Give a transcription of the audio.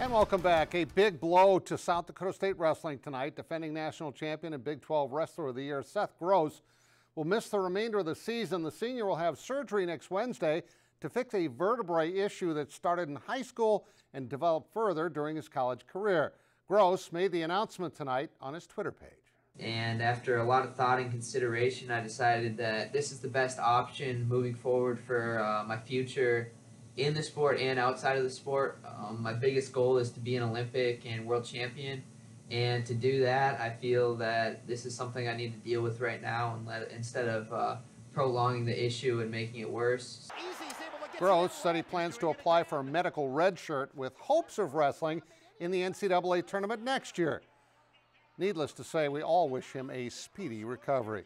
And welcome back. A big blow to South Dakota State Wrestling tonight. Defending national champion and Big 12 Wrestler of the Year, Seth Gross, will miss the remainder of the season. The senior will have surgery next Wednesday to fix a vertebrae issue that started in high school and developed further during his college career. Gross made the announcement tonight on his Twitter page. And after a lot of thought and consideration, I decided that this is the best option moving forward for uh, my future in the sport and outside of the sport. Um, my biggest goal is to be an Olympic and world champion. And to do that, I feel that this is something I need to deal with right now and let, instead of uh, prolonging the issue and making it worse. Gross said he plans to apply for a medical red shirt with hopes of wrestling in the NCAA tournament next year. Needless to say, we all wish him a speedy recovery.